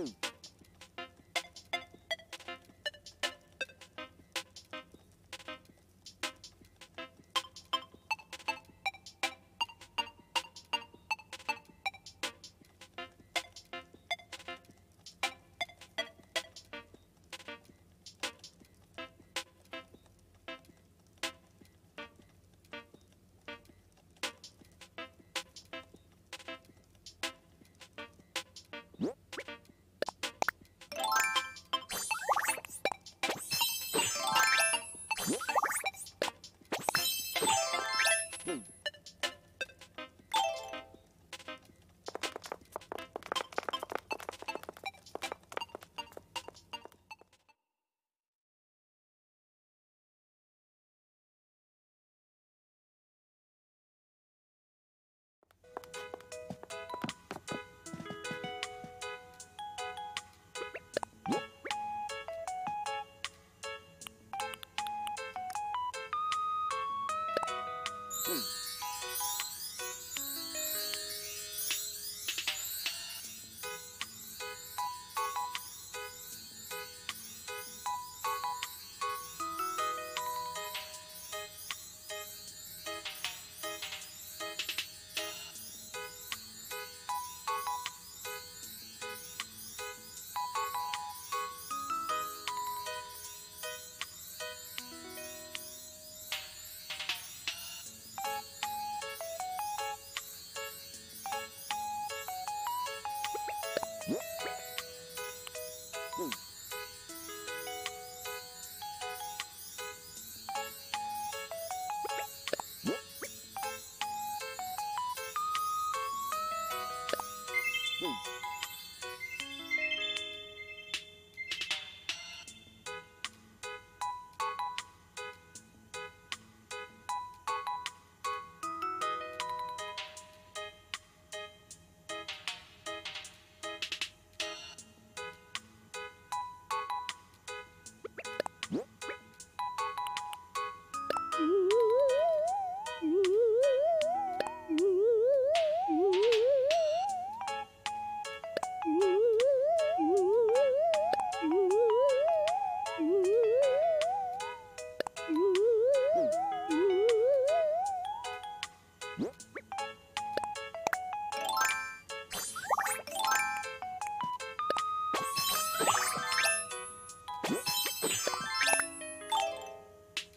Boom.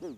음.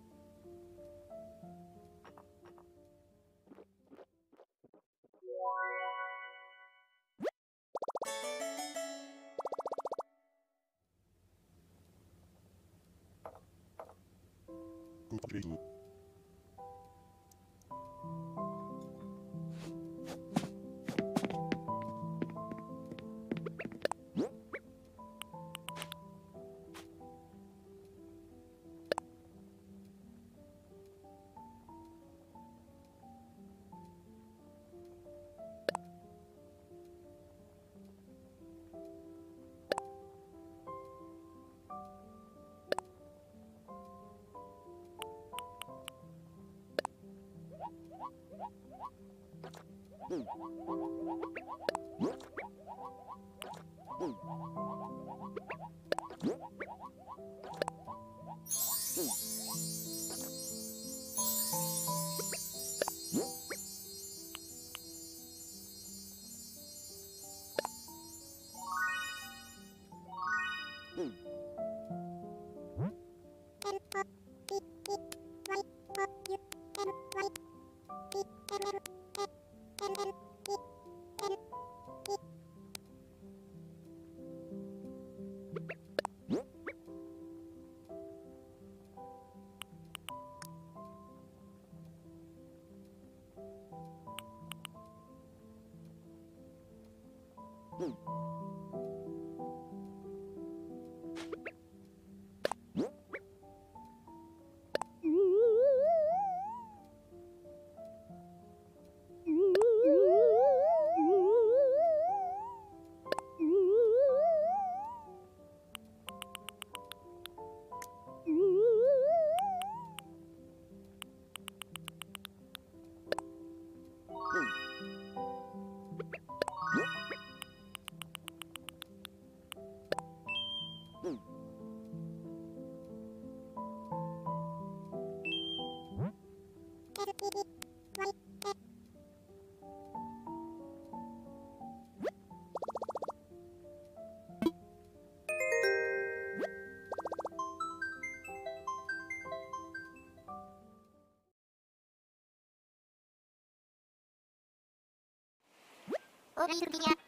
Ooh. और नहीं तो दुनिया